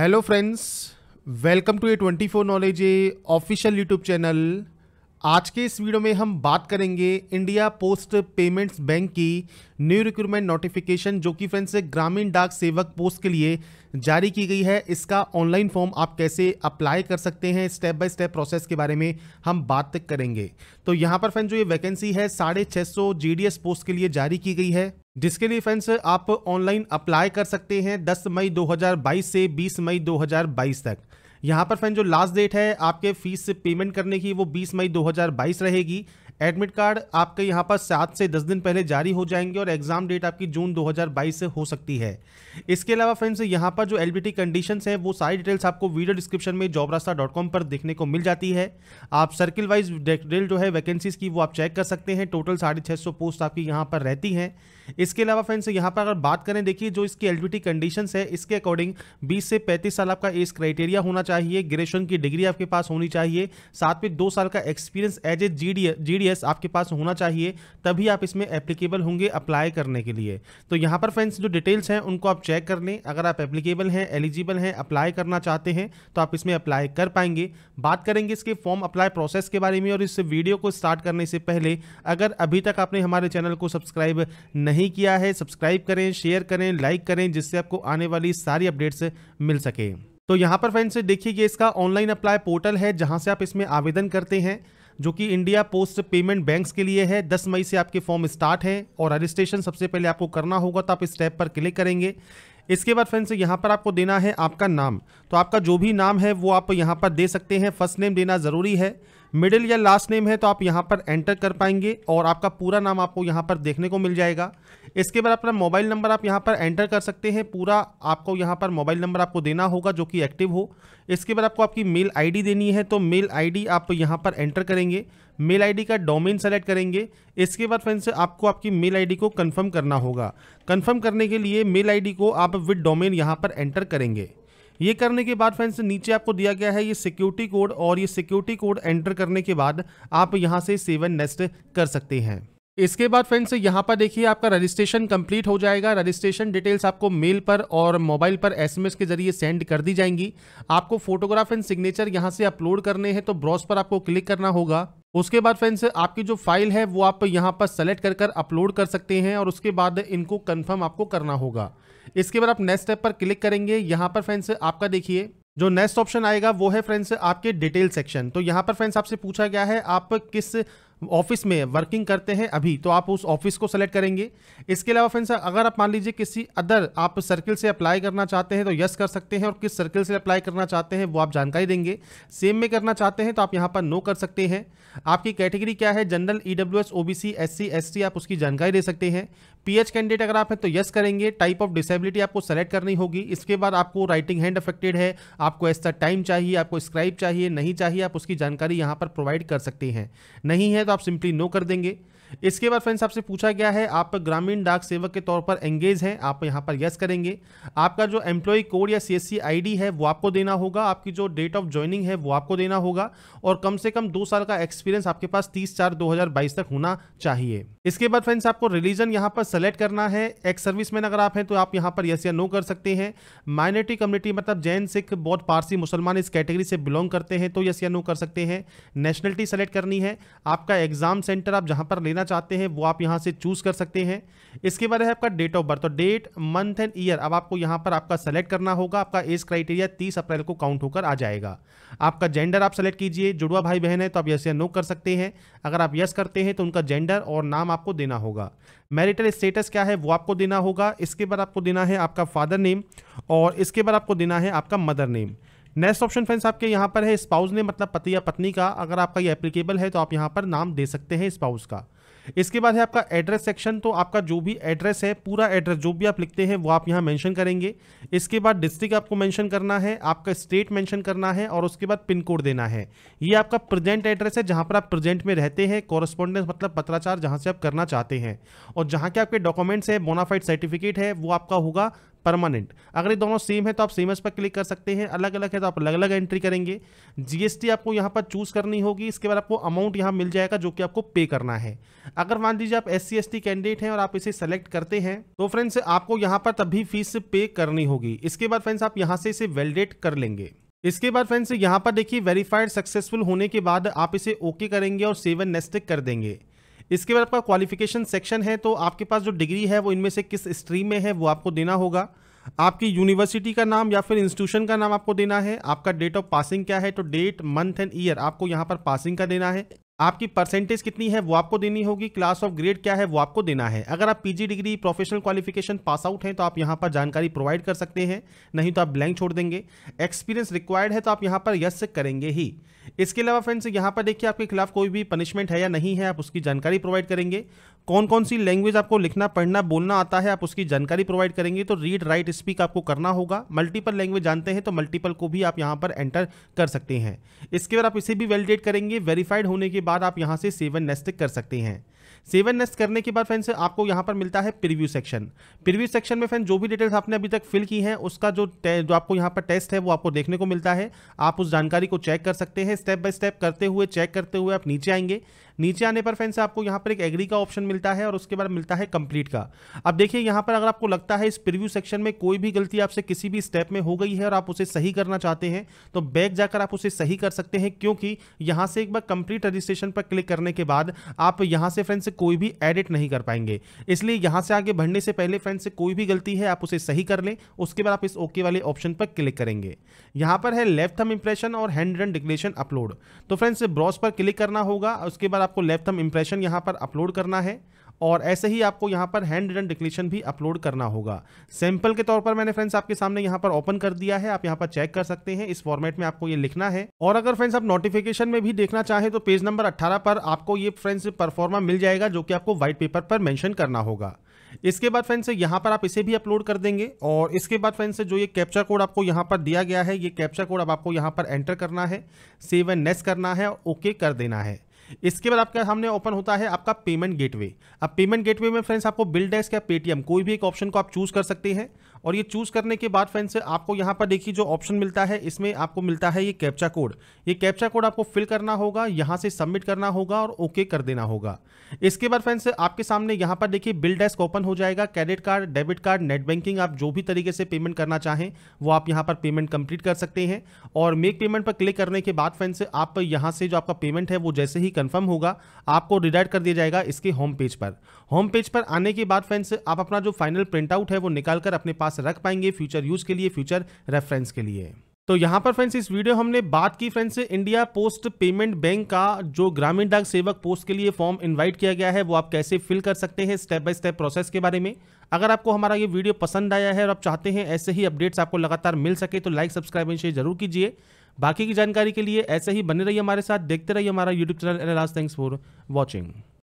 Hello friends welcome to a twenty four knowledge a official YouTube channel आज के इस video में हम बात करेंगे इंडिया पोस्ट पेमेंट्स बैंक की न्यू रिक्रूटमेंट नोटिफिकेशन जो कि फ्रेंड्स ग्रामीण डाक सेवक पोस्ट के लिए जारी की गई है। इसका ऑनलाइन फॉर्म आप कैसे अप्लाई कर सकते हैं स्टेप बाय स्टेप प्रोसेस के बारे में हम बात करेंगे। तो यहाँ पर फ्रेंड जो ये वैकेंसी है, साढ़े छः सौ पोस्ट के लिए जारी की गई है। जिसके लिए फ्रेंड्स आप ऑनलाइन अप्लाई कर सकते हैं 10 मई 2022 से 20 मई 2022 तक। यहाँ पर फ्रेंड जो लास्ट डेट है, आपके फ़ीस पेमेंट करने की वो 20 मई 2022 रहेगी। एडमिट कार्ड आपके यहाँ पर सात से दस दिन पहले जारी हो जाएँगे और एग्ज़ाम डेट आपकी जून 2022 से हो सकती है। इसके अलावा फ्रेंड्स, यहाँ पर जो एल बी कंडीशन है, वो सारी डिटेल्स आपको वीडियो डिस्क्रिप्शन में जॉबरास्ता डॉट कॉम पर देखने को मिल जाती है। आप सर्किल वाइज डिटेल जो है वैकेंसीज की, वो आप चेक कर सकते हैं। टोटल साढ़े छः सौ पोस्ट आपकी यहाँ पर रहती हैं। इसके अलावा फ्रेंड्स, यहाँ पर अगर बात करें, देखिए, जो इसकी एल कंडीशन है, इसके अकॉर्डिंग बीस से पैंतीस साल आपका एज क्राइटेरिया होना चाहिए। ग्रेजुएशन की डिग्री आपके पास होनी चाहिए। साथ में दो साल का experience as a G D आपके पास होना चाहिए, तभी आप इसमें एप्लीकेबल होंगे अप्लाई करने के लिए। तो यहाँ पर फ्रेंड्स जो डिटेल्स हैं, उनको आप चेक कर लें। अगर आप एप्लीकेबल हैं एलिजिबल हैं अप्लाई करना चाहते हैं तो आप इसमें अप्लाई कर पाएँगे। बात करेंगे इसके फॉर्म अप्लाई प्रोसेस के बारे में और इस वीडियो को स्टार्ट करने से पहले, अगर अभी तक आपने हमारे चैनल को सब्सक्राइब नहीं किया है सब्सक्राइब करें शेयर करें लाइक करें, जिससे आपको आने वाली सारी अपडेट्स मिल सके। तो यहाँ पर फ्रेंड्स देखिए ये इसका ऑनलाइन अप्लाई पोर्टल है, जहाँ से आप इसमें आवेदन करते हैं। जो कि इंडिया पोस्ट पेमेंट बैंक्स के लिए है। 10 मई से आपके फॉर्म स्टार्ट है और रजिस्ट्रेशन सबसे पहले आपको करना होगा तो आप इस टैप पर क्लिक करेंगे। इसके बाद फ्रेंड्स यहाँ पर आपको देना है आपका नाम। तो आपका जो भी नाम है, वो आप यहाँ पर दे सकते हैं। फ़र्स्ट नेम देना ज़रूरी है। मिडिल या लास्ट नेम है तो आप यहाँ पर एंटर कर पाएँगे और आपका पूरा नाम आपको यहाँ पर देखने को मिल जाएगा। इसके बाद अपना मोबाइल नंबर आप यहाँ पर एंटर कर सकते हैं। पूरा आपको यहाँ पर मोबाइल नंबर आपको देना होगा जो कि एक्टिव हो। इसके बाद आपको आपकी मेल आईडी देनी है तो मेल आईडी आप यहाँ पर एंटर करेंगे। मेल आईडी का डोमेन सेलेक्ट करेंगे। इसके बाद फ्रेंड्स आपको आपकी मेल आईडी को कंफर्म करना होगा। कंफर्म करने के लिए मेल आईडी को आप विद डोमेन यहाँ पर एंटर करेंगे। ये करने के बाद फ्रेंड्स नीचे आपको दिया गया है ये सिक्योरिटी कोड और ये सिक्योरिटी कोड एंटर करने के बाद आप यहाँ से सेवन नेस्ट कर सकते हैं। इसके बाद फ्रेंड्स यहाँ पर देखिए आपका रजिस्ट्रेशन कंप्लीट हो जाएगा। रजिस्ट्रेशन डिटेल्स आपको मेल पर और मोबाइल पर एसएमएस के ज़रिए सेंड कर दी जाएँगी। आपको फोटोग्राफ एंड सिग्नेचर यहाँ से अपलोड करने हैं तो ब्रॉस पर आपको क्लिक करना होगा। उसके बाद फ्रेंड्स आपकी जो फ़ाइल है, वो आप यहाँ पर सेलेक्ट कर कर अपलोड कर सकते हैं और उसके बाद इनको कन्फर्म आपको करना होगा। इसके बाद आप नेक्स्ट स्टेप पर क्लिक करेंगे। यहाँ पर फ्रेंड्स आपका देखिए, जो नेक्स्ट ऑप्शन आएगा, वो है फ्रेंड्स आपके डिटेल सेक्शन तो यहाँ पर फ्रेंड्स आपसे पूछा गया है, आप किस ऑफ़िस में वर्किंग करते हैं अभी तो आप उस ऑफ़िस को सेलेक्ट करेंगे। इसके अलावा फ्रेंड्स अगर आप मान लीजिए किसी अदर आप सर्किल से अप्लाई करना चाहते हैं तो यस कर सकते हैं, और किस सर्किल से अप्लाई करना चाहते हैं, वो आप जानकारी देंगे। सेम में करना चाहते हैं तो आप यहाँ पर नो कर सकते हैं। आपकी कैटेगरी क्या है? General E W S OBC S C S T आप उसकी जानकारी दे सकते हैं। पीएच कैंडिडेट अगर आप हैं तो यस करेंगे। टाइप ऑफ़ डिसेबिलिटी आपको सेलेक्ट करनी होगी। इसके बाद आपको राइटिंग हैंड अफेक्टेड है। आपको ऐसा टाइम चाहिए, आपको स्क्राइब चाहिए, नहीं चाहिए, आप उसकी जानकारी यहाँ पर प्रोवाइड कर सकते हैं। नहीं है तो आप सिंपली नो कर देंगे। इसके बाद फ्रेंड्स आपसे पूछा गया है, आप ग्रामीण डाक सेवक के तौर पर एंगेज हैं, आप यहाँ पर यस करेंगे। आपका जो एम्प्लॉय कोड या सीएससी आईडी है, वो आपको देना होगा। आपकी जो डेट ऑफ़ ज्वाइनिंग है, वो आपको देना होगा। और कम से कम दो साल का एक्सपीरियंस आपके पास तीस चार दो तक होना चाहिए। इसके बाद फ्रेंड्स आपको रिलीजन यहाँ पर सेलेक्ट करना है। एक्स सर्विसमैन अगर आप हैं तो आप यहाँ पर यस या नो कर सकते हैं। माइनॉरिटी कम्युनिटी मतलब जैन, सिख, बौद्ध, पारसी, मुसलमान इस कैटेगरी से बिलोंग करते हैं तो यस या नो कर सकते हैं। नेशनलिटी सेलेक्ट करनी है। आपका एग्ज़ाम सेंटर आप जहाँ पर लेना चाहते हैं, वो आप यहाँ से चूज़ कर सकते हैं। इसके बाद है आपका डेट ऑफ़ बर्थ तो डेट मंथ एंड ईयर अब आपको यहाँ पर आपका सेलेक्ट करना होगा। आपका एज क्राइटेरिया तीस अप्रैल को काउंट होकर आ जाएगा। आपका जेंडर आप सेलेक्ट कीजिए। जुड़वा भाई बहन है तो आप यस या नो कर सकते हैं। अगर आप यस करते हैं तो उनका जेंडर और नाम आपको देना होगा। मैरिटल स्टेटस क्या है, वो आपको देना होगा। इसके बाद आपको देना है आपका फादर नेम और इसके बाद आपको देना है आपका mother name next option friends आपके यहाँ पर है स्पाउस ने मतलब पति या पत्नी का। अगर आपका ये एप्लीकेबल है तो आप यहाँ पर नाम दे सकते हैं स्पाउस का। इसके बाद है आपका एड्रेस सेक्शन तो आपका जो भी एड्रेस है, पूरा एड्रेस जो भी आप लिखते हैं, वो आप यहाँ मेंशन करेंगे। इसके बाद डिस्ट्रिक्ट आपको मेंशन करना है, आपका स्टेट मेंशन करना है, और उसके बाद पिन कोड देना है। ये आपका प्रेजेंट एड्रेस है, जहाँ पर आप प्रेजेंट में रहते हैं कॉरस्पॉन्डेंस मतलब पत्राचार जहाँ से आप करना चाहते हैं। और जहाँ के आपके डॉक्यूमेंट्स है बोनाफाइड सर्टिफिकेट है, वो आपका होगा परमानेंट अगर ये दोनों सेम है तो आप सेम सेमस पर क्लिक कर सकते हैं। अलग अलग है तो आप अलग अलग एंट्री करेंगे जीएसटी आपको यहाँ पर चूज़ करनी होगी। इसके बाद आपको अमाउंट यहाँ मिल जाएगा जो कि आपको पे करना है। अगर मान लीजिए आप एस सी कैंडिडेट हैं और आप इसे सेलेक्ट करते हैं तो फ्रेंड्स आपको यहाँ पर तभी फ़ीस पे करनी होगी। इसके बाद फ्रेंड्स आप यहाँ से इसे वैलिडेट कर लेंगे। इसके बाद फ्रेंड्स यहाँ पर देखिए वेरीफाइड सक्सेसफुल होने के बाद आप इसे ओके करेंगे और सेवन नेस्टिक कर देंगे। इसके बाद आपका क्वालिफिकेशन सेक्शन है तो आपके पास जो डिग्री है, वो इनमें से किस स्ट्रीम में है, वो आपको देना होगा। आपकी यूनिवर्सिटी का नाम या फिर इंस्टीट्यूशन का नाम आपको देना है। आपका डेट ऑफ़ पासिंग क्या है तो डेट मंथ एंड ईयर आपको यहाँ पर पासिंग का देना है। आपकी परसेंटेज कितनी है, वो आपको देनी होगी। क्लास ऑफ़ ग्रेड क्या है, वो आपको देना है। अगर आप PG degree professional qualification pass out हैं तो आप यहाँ पर जानकारी प्रोवाइड कर सकते हैं। नहीं तो आप ब्लैंक छोड़ देंगे। एक्सपीरियंस रिक्वायर्ड है तो आप यहाँ पर यस करेंगे ही। इसके अलावा फ्रेंड्स, यहाँ पर देखिए आपके खिलाफ कोई भी पनिशमेंट है या नहीं है, आप उसकी जानकारी प्रोवाइड करेंगे। कौन कौन सी लैंग्वेज आपको लिखना, पढ़ना, बोलना आता है, आप उसकी जानकारी प्रोवाइड करेंगे। तो रीड राइट स्पीक आपको करना होगा। मल्टीपल लैंग्वेज जानते हैं तो मल्टीपल को भी आप यहाँ पर एंटर कर सकते हैं। इसके बाद आप इसे भी वैलिडेट करेंगे। वेरीफाइड होने के बाद आप यहाँ से सेवन नेस्टिक कर सकते हैं। सेवन नेस्ट करने के बाद फ्रेंड्स, आपको यहाँ पर मिलता है प्रीव्यू सेक्शन प्रीव्यू सेक्शन में फ्रेंड जो भी डिटेल्स आपने अभी तक फिल की है, उसका जो जो आपको यहाँ पर टेस्ट है, वो आपको देखने को मिलता है। आप उस जानकारी को चेक कर सकते हैं। स्टेप बाय स्टेप करते हुए चेक करते हुए आप नीचे आएँगे। नीचे आने पर फ्रेंड्स आपको यहाँ पर एक एग्री का ऑप्शन मिलता है और उसके बाद मिलता है कंप्लीट का। अब देखिए, यहाँ पर अगर आपको लगता है इस प्रीव्यू सेक्शन में कोई भी गलती आपसे किसी भी स्टेप में हो गई है और आप उसे सही करना चाहते हैं तो बैक जाकर आप उसे सही कर सकते हैं, क्योंकि यहाँ से एक बार कंप्लीट रजिस्ट्रेशन पर क्लिक करने के बाद आप यहाँ से फ्रेंड्स कोई भी एडिट नहीं कर पाएँगे। इसलिए यहाँ से आगे बढ़ने से पहले फ्रेंड्स कोई भी गलती है, आप उसे सही कर लें, उसके बाद आप इस ओके वाले ऑप्शन पर क्लिक करेंगे। यहाँ पर है लेफ़्ट थम इंप्रेशन और हैंड रन डिक्लेरेशन अपलोड। तो फ्रेंड्स ब्रॉस पर क्लिक करना होगा, उसके बाद आपको लेफ़्ट थम इंप्रेशन यहाँ पर अपलोड करना है, और ऐसे ही आपको यहाँ पर हैंड रिटन डिक्लेरेशन भी अपलोड करना होगा। सैंपल के तौर पर मैंने फ्रेंड्स आपके सामने यहाँ पर ओपन कर दिया है, आप यहाँ पर चेक कर सकते हैं, इस फॉर्मेट में आपको ये लिखना है। और अगर फ्रेंड्स आप नोटिफिकेशन में भी देखना चाहें तो पेज नंबर 18 पर आपको ये फ्रेंड्स परफॉर्मा मिल जाएगा, जो कि आपको व्हाइट पेपर पर मैंशन करना होगा। इसके बाद फ्रेंड से यहाँ पर आप इसे भी अपलोड कर देंगे और इसके बाद फ्रेंड से जो ये कैप्चा कोड आपको यहाँ पर दिया गया है, ये कैप्चा कोड अब आपको यहाँ पर एंटर करना है सेव एंड नेस करना है और ओके कर देना है। इसके बाद आपके सामने ओपन होता है आपका पेमेंट गेटवे अब पेमेंट गेटवे में फ्रेंड्स आपको बिल डेस्क या पेटीएम कोई भी एक ऑप्शन को आप चूज़ कर सकते हैं। और ये चूज़ करने के बाद फ्रेंड्स आपको यहाँ पर देखिए जो ऑप्शन मिलता है, इसमें आपको मिलता है ये कैप्चा कोड ये कैप्चा कोड आपको फिल करना होगा, यहाँ से सबमिट करना होगा और ओके कर देना होगा। इसके बाद फ्रेंड्स आपके सामने यहाँ पर देखिए बिल डेस्क ओपन हो जाएगा credit card debit card net banking आप जो भी तरीके से पेमेंट करना चाहें, वो आप यहाँ पर पेमेंट कंप्लीट कर सकते हैं। और मेक पेमेंट पर क्लिक करने के बाद फ्रेंड्स आप यहाँ से जो आपका पेमेंट है, वो जैसे ही कन्फर्म होगा, आपको रिडायरेक्ट कर दिया जाएगा इसके होम पेज पर। होम पेज पर आने के बाद फ्रेंड्स आप अपना जो फाइनल प्रिंट आउट है, वो निकाल कर अपने पास रख पाएँगे फ्यूचर यूज़ के लिए फ्यूचर रेफरेंस के लिए। तो यहाँ पर फ्रेंड्स इस वीडियो हमने बात की friends India post payment bank का जो ग्रामीण डाक सेवक पोस्ट के लिए फॉर्म इनवाइट किया गया है, वो आप कैसे फिल कर सकते हैं स्टेप बाय स्टेप प्रोसेस के बारे में। अगर आपको हमारा ये वीडियो पसंद आया है और आप चाहते हैं ऐसे ही अपडेट्स आपको लगातार मिल सके तो लाइक सब्सक्राइब एंड शेयर ज़रूर कीजिए। बाकी की जानकारी के लिए ऐसे ही बने रहिए हमारे साथ, देखते रहिए हमारा YouTube channel thanks for watching